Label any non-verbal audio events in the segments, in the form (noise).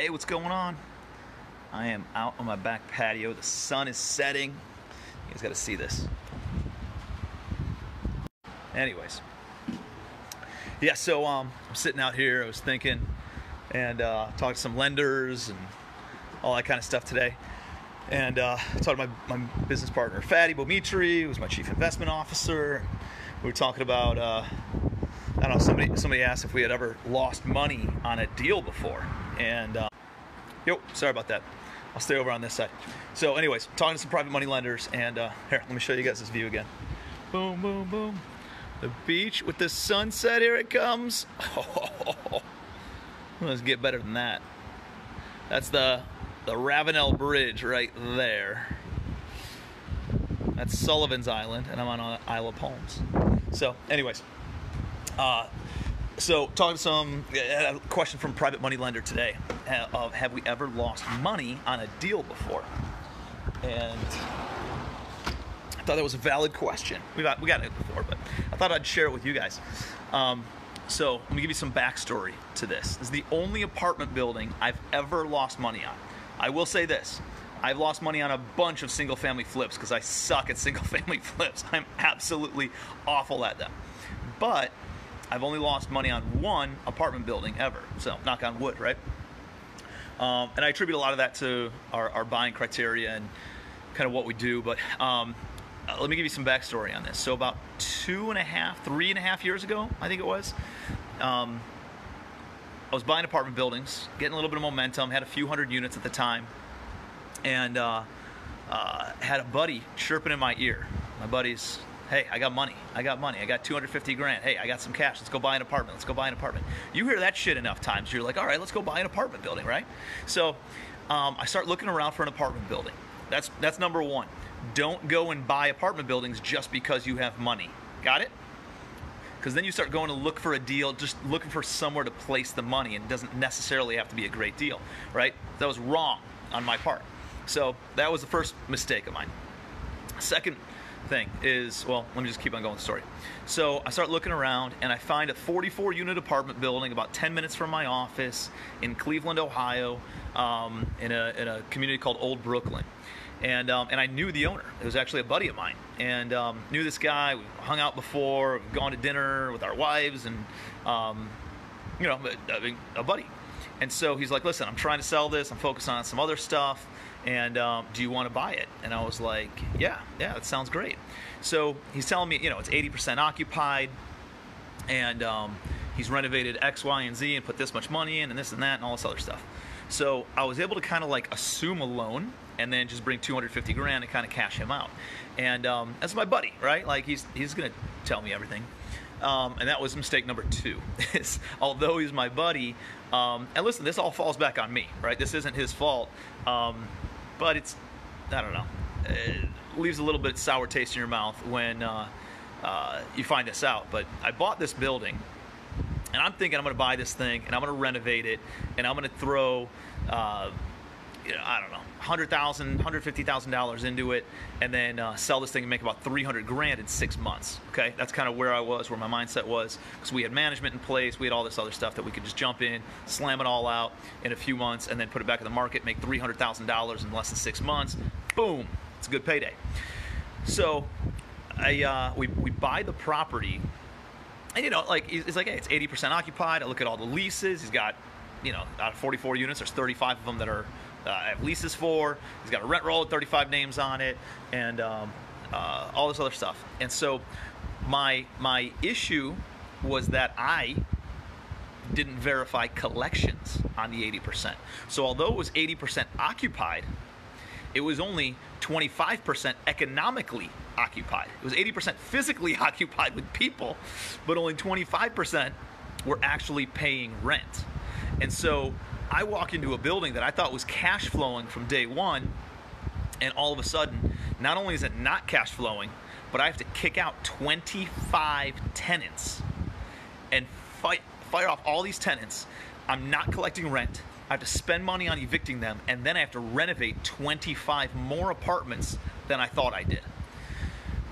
Hey, what's going on? I am out on my back patio. The sun is setting. You guys got to see this. Anyways, yeah. So um, I'm sitting out here. I was thinking, and uh, talked to some lenders and all that kind of stuff today. And uh, I talked to my, my business partner, Fadi Bumitri, who's my chief investment officer. We were talking about, uh, Don't know, somebody somebody asked if we had ever lost money on a deal before, and uh, Yo, sorry about that. I'll stay over on this side. So, anyways, talking to some private money lenders, and uh, here, let me show you guys this view again. Boom, boom, boom. The beach with the sunset. Here it comes. (laughs) Oh, let's get better than that. That's the the Ravenel Bridge right there. That's Sullivan's Island, and I'm on Isle of Palms. So, anyways, uh, so talking to some uh, question from private money lender today uh, of have we ever lost money on a deal before? And I thought that was a valid question. We got we got it before, but I thought I'd share it with you guys. Um, so let me give you some backstory to this. This is the only apartment building I've ever lost money on. I will say this. I've lost money on a bunch of single family flips because I suck at (laughs) single family flips. I'm absolutely awful at them. But I've only lost money on one apartment building ever. So knock on wood, right? Um, and I attribute a lot of that to our, our, buying criteria and kind of what we do. But um, uh, let me give you some backstory on this. So about two and a half, three and a half years ago, I think it was, um, I was buying apartment buildings, getting a little bit of momentum, had a few hundred units at the time, and uh, uh, had a buddy chirping in my ear. My buddy's Hey, I got money. I got money. I got 250 grand. Hey, I got some cash. Let's go buy an apartment. Let's go buy an apartment. You hear that shit enough times, you're like, all right, let's go buy an apartment building, right? So um, I start looking around for an apartment building. That's that's number one. Don't go and buy apartment buildings just because you have money. Got it? Because then you start going to look for a deal, just looking for somewhere to place the money, and it doesn't necessarily have to be a great deal, right? That was wrong on my part. So that was the first mistake of mine. Second thing is, well, let me just keep on going the story. So I start looking around and I find a 44 unit apartment building about 10 minutes from my office in Cleveland, Ohio, um, in, a, in a community called Old Brooklyn. And, um, and I knew the owner. It was actually a buddy of mine. And um, knew this guy. We hung out before, gone to dinner with our wives, and, um, you know, a buddy. And so he's like, listen, I'm trying to sell this. I'm focused on some other stuff and um, do you want to buy it? And I was like, yeah, yeah, that sounds great. So he's telling me, you know, it's 80% occupied, and um, he's renovated X, Y, and Z, and put this much money in, and this and that, and all this other stuff. So I was able to kind of like assume a loan and then just bring 250 grand and kind of cash him out. And um, that's my buddy, right? Like he's he's gonna tell me everything. Um, and that was mistake number two. (laughs) Although he's my buddy, um, and listen, this all falls back on me, right? This isn't his fault. Um, but it's I don't know. It leaves a little bit sour taste in your mouth when uh, uh, you find this out. But I bought this building, and I'm thinking I'm going to buy this thing and I'm going to renovate it, and I'm going to throw. Uh, I don't know, hundred thousand, hundred fifty thousand dollars into it, and then uh, sell this thing and make about three hundred grand in six months. Okay, that's kind of where I was, where my mindset was, because we had management in place, we had all this other stuff that we could just jump in, slam it all out in a few months, and then put it back in the market, make three hundred thousand dollars in less than six months. Boom, it's a good payday. So, I uh, we we buy the property. And you know, like it's like, hey, it's 80% occupied. I look at all the leases. He's got, you know, out of 44 units, there's 35 of them that are uh, I have leases for. He's got a rent roll with 35 names on it, and um, uh, all this other stuff. And so, my my issue was that I didn't verify collections on the 80%. So although it was 80% occupied, it was only 25% economically occupied. It was 80% physically (laughs) occupied with people, but only 25% were actually paying rent. And so I walk into a building that I thought was cash flowing from day one, and all of a sudden, not only is it not cash flowing, but I have to kick out 25 tenants and fight, fire off all these tenants. I'm not collecting rent. I have to spend money on evicting them, and then I have to renovate 25 more apartments than I thought I did.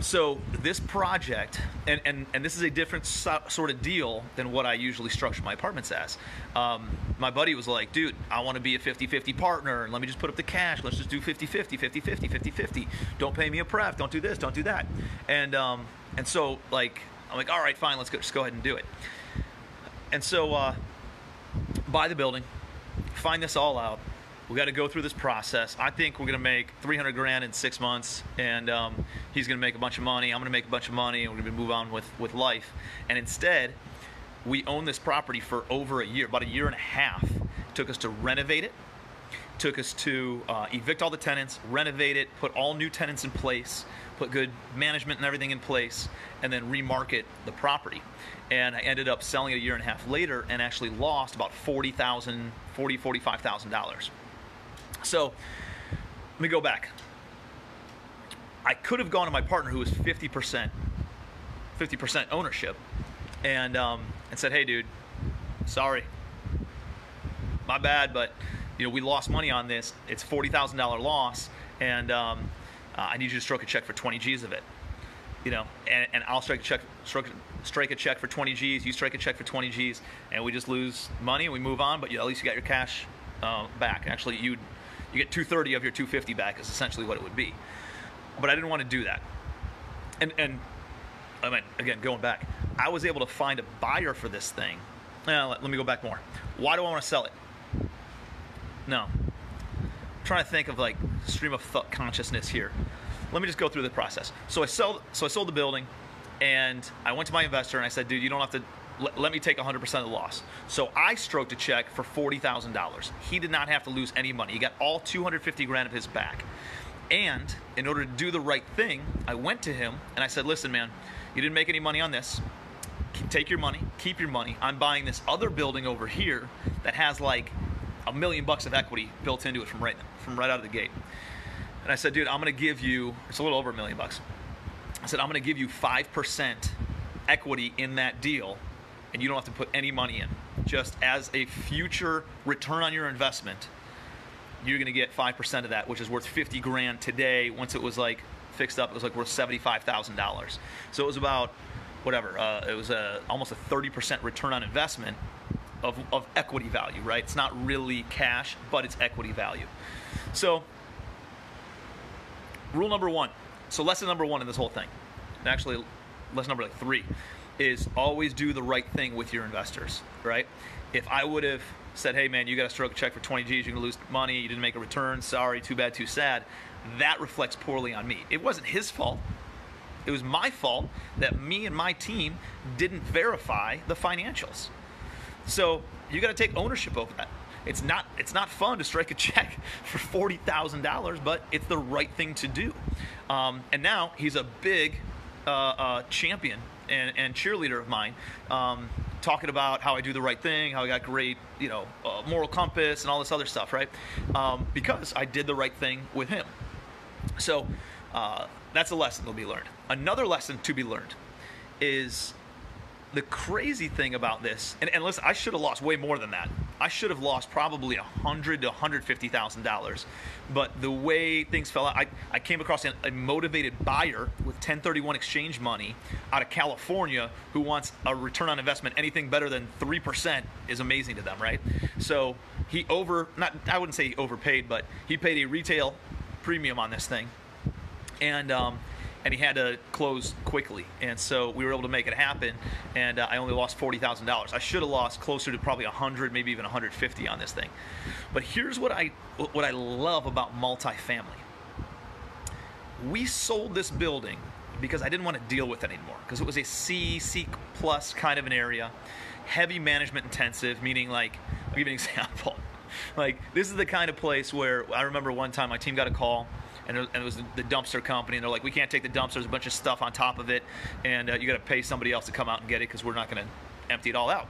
So this project, and, and, and this is a different so, sort of deal than what I usually structure my apartments as. Um, my buddy was like, dude, I want to be a 50 50 partner, and let me just put up the cash. Let's just do 50 50, 50 50, 50 50. Don't pay me a pref. Don't do this. Don't do that. And, um, and so, like, I'm like, all right, fine, let's go, just go ahead and do it. And so, uh, buy the building, find this all out. We got to go through this process. I think we're going to make 300 grand in six months, and um, he's going to make a bunch of money. I'm going to make a bunch of money, and we're going to move on with, with life. And instead, we own this property for over a year, about a year and a half. It took us to renovate it, took us to uh, evict all the tenants, renovate it, put all new tenants in place, put good management and everything in place, and then remarket the property. And I ended up selling it a year and a half later and actually lost about $40,000, $40, $45,000. So let me go back. I could have gone to my partner who was 50%, 50% ownership and, um, and said, hey, dude, sorry. My bad, but you know, we lost money on this. It's $40,000 loss, and um, uh, I need you to stroke a check for 20 G's of it. You know, and, and I'll strike a check, strike, strike a check for 20 G's. You strike a check for 20 G's, and we just lose money and we move on. But you, at least you got your cash uh, back. Actually, you you get 230 of your 250 back is essentially what it would be. But I didn't want to do that. And and I mean, again, going back, I was able to find a buyer for this thing. Now, let, let me go back more. Why do I want to sell it? No. I'm trying to think of like stream of thought consciousness here. Let me just go through the process. So I sold so I sold the building and I went to my investor and I said, dude, you don't have to let, let me take 100% of the loss. So I stroked a check for $40,000. He did not have to lose any money. He got all 250 grand of his back. And in order to do the right thing, I went to him and I said, listen, man, you didn't make any money on this. Take your money, keep your money. I'm buying this other building over here that has like a million bucks of equity built into it from right from right out of the gate. And I said, dude, I'm gonna give you it's a little over a million bucks. I said, I'm gonna give you five percent equity in that deal, and you don't have to put any money in. Just as a future return on your investment, you're gonna get five percent of that, which is worth 50 grand today. Once it was like fixed up, it was like worth seventy-five thousand dollars. So it was about whatever. Uh, it was a almost a 30% return on investment of, of equity value, right? It's not really cash, but it's equity value. So, rule number one. So, lesson number one in this whole thing, actually, lesson number like three, is always do the right thing with your investors, right? If I would have said, hey man, you got to stroke a check for 20 G's, you're gonna lose money, you didn't make a return, sorry, too bad, too sad, that reflects poorly on me. It wasn't his fault. It was my fault that me and my team didn't verify the financials. So you got to take ownership over that. It's not it's not fun to strike a check (laughs) for forty thousand dollars, but it's the right thing to do. Um, and now he's a big uh, uh, champion and, and, cheerleader of mine, um, talking about how I do the right thing, how I got great you know uh, moral compass and all this other stuff, right? Um, because I did the right thing with him. So uh, that's a lesson to be learned. Another lesson to be learned is the crazy thing about this, and, and listen, I should have lost way more than that. I should have lost probably a hundred to hundred fifty thousand dollars. But the way things fell out, I, I came across a, a motivated buyer with 1031 exchange money out of California who wants a return on investment. Anything better than three percent is amazing to them, right? So he over not I wouldn't say he overpaid, but he paid a retail premium on this thing, and um, and he had to close quickly. And so we were able to make it happen. And uh, I only lost forty thousand dollars. I should have lost closer to probably a hundred, maybe even 150 on this thing. But here's what I what I love about multifamily. We sold this building because I didn't want to deal with it anymore because it was a C C plus kind of an area, heavy management intensive, meaning like I'll give you an (laughs) example. like this is the kind of place where I remember one time my team got a call and it, was the dumpster company, and they're like, we can't take the dumpster. There's a bunch of stuff on top of it, and uh, you got to pay somebody else to come out and get it because we're not going to empty it all out.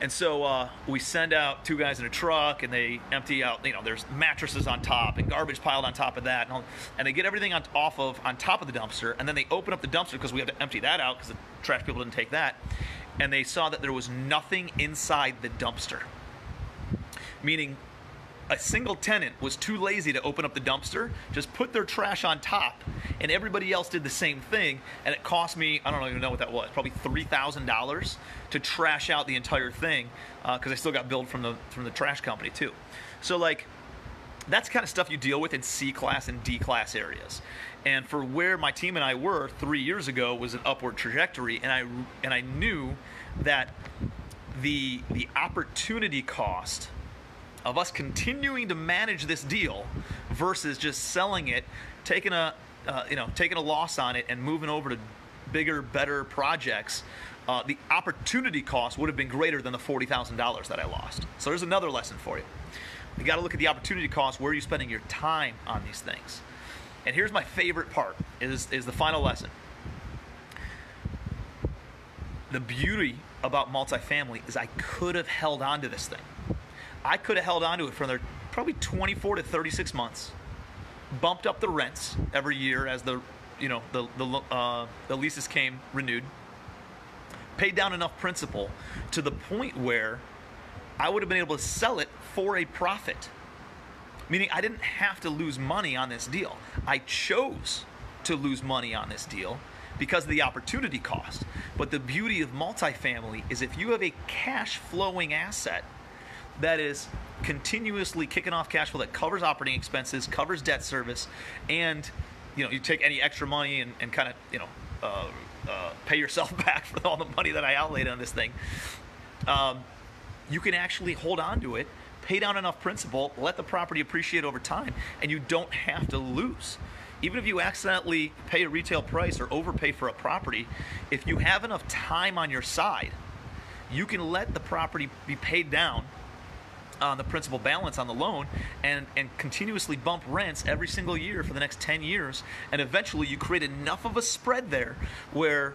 And so uh, we send out two guys in a truck, and they empty out. You know, there's mattresses on top and garbage piled on top of that, and, all, and they get everything on, off of on top of the dumpster, and then they open up the dumpster because we have to empty that out because the trash people didn't take that, and they saw that there was nothing inside the dumpster, meaning a single tenant was too lazy to open up the dumpster, just put their trash on top, and everybody else did the same thing, and it cost me, I don't even know what that was, probably $3,000 to trash out the entire thing, because uh, I still got billed from the, from the trash company too. So like, that's kind of stuff you deal with in C class and D class areas. And for where my team and I were three years ago was an upward trajectory, and I and I knew that the the opportunity cost of us continuing to manage this deal versus just selling it, taking a uh, you know taking a loss on it and moving over to bigger, better projects, uh, the opportunity cost would have been greater than the forty thousand dollars that I lost. So there's another lesson for you. You got to look at the opportunity cost. Where are you spending your time on these things? And here's my favorite part: is is the final lesson. The beauty about multifamily is I could have held on to this thing. I could have held on to it for another probably 24 to 36 months, bumped up the rents every year as the you know the the, uh, the leases came renewed, paid down enough principal to the point where I would have been able to sell it for a profit. Meaning I didn't have to lose money on this deal. I chose to lose money on this deal because of the opportunity cost. But the beauty of multifamily is if you have a cash flowing asset that is continuously kicking off cash flow that covers operating expenses, covers debt service, and you know you take any extra money and, and kind of you know uh, uh, pay yourself (laughs) back for all the money that I outlaid on this thing. Um, you can actually hold on to it, pay down enough principal, let the property appreciate over time, and you don't have to lose. Even if you accidentally pay a retail price or overpay for a property, if you have enough time on your side, you can let the property be paid down on the principal balance on the loan and, and continuously bump rents every single year for the next 10 years. And eventually you create enough of a spread there where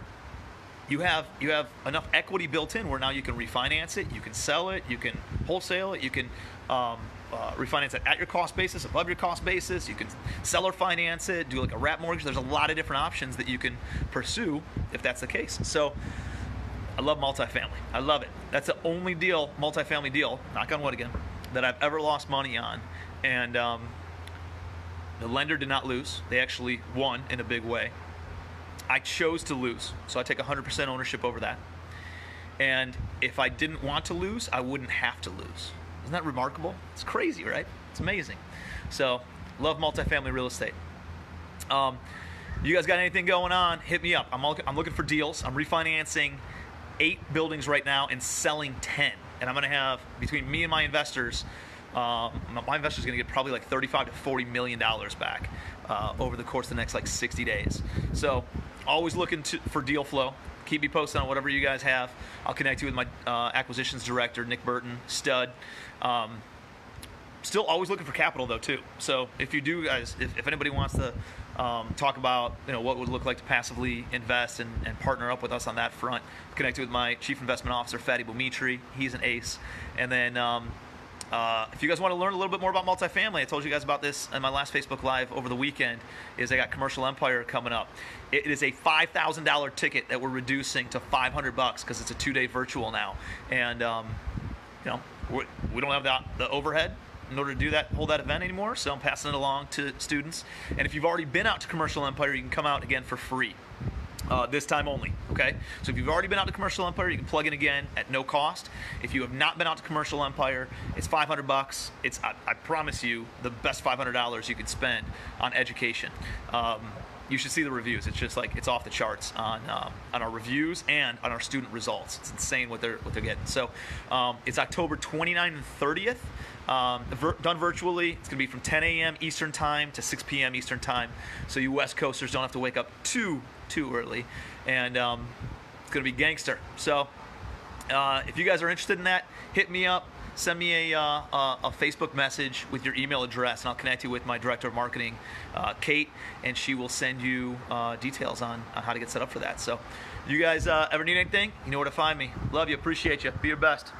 you have you have enough equity built in where now you can refinance it, you can sell it, you can wholesale it, you can um, uh, refinance it at your cost basis, above your cost basis. You can seller finance it, do like a wrap mortgage. There's a lot of different options that you can pursue if that's the case. So I love multifamily. I love it. That's the only deal, multifamily deal, knock on wood again, that I've ever lost money on. And um, the lender did not lose. They actually won in a big way. I chose to lose, so I take 100% ownership over that. And if I didn't want to lose, I wouldn't have to lose. Isn't that remarkable? It's crazy, right? It's amazing. So, love multifamily real estate. Um, you guys got anything going on? Hit me up. I'm, all, I'm looking for deals. I'm refinancing eight buildings right now and selling 10. And I'm going to have, between me and my investors, uh, my investor's going to get probably like 35 to 40 million dollars back uh, over the course of the next like 60 days. So always looking to, for deal flow. Keep me posted on whatever you guys have. I'll connect you with my uh, acquisitions director, Nick Burton, stud. Um, still always looking for capital though too. So if you do guys, if, if anybody wants to um, talk about you know what would look like to passively invest and, and partner up with us on that front, connect with my chief investment officer Fadi Bumitri. He's an ace, and then. Um, uh, if you guys want to learn a little bit more about multifamily, I told you guys about this in my last Facebook Live over the weekend. Is I got Commercial Empire coming up. It is a five thousand dollar ticket that we're reducing to five hundred bucks because it's a two day virtual now, and um, you know we, we don't have the, the overhead in order to do that, hold that event anymore. So I'm passing it along to students. And if you've already been out to Commercial Empire, you can come out again for free. Uh, this time only. Okay, so if you've already been out to Commercial Empire, you can plug in again at no cost. If you have not been out to Commercial Empire, it's 500 bucks. It's I, I promise you the best 500 dollars you could spend on education. Um, you should see the reviews. It's just like it's off the charts on um, on our reviews and on our student results. It's insane what they're what they're getting. So um, it's October 29th and 30th. Um, done virtually. It's going to be from 10 a.m. Eastern Time to 6 p.m. Eastern Time, so you West Coasters don't have to wake up too too early, and um, it's going to be gangster. So uh, if you guys are interested in that, hit me up send me a, uh, a, Facebook message with your email address, and I'll connect you with my director of marketing, uh, Kate, and she will send you uh, details on, on how to get set up for that. So, you guys uh, ever need anything, you know where to find me. Love you, appreciate you. Be your best.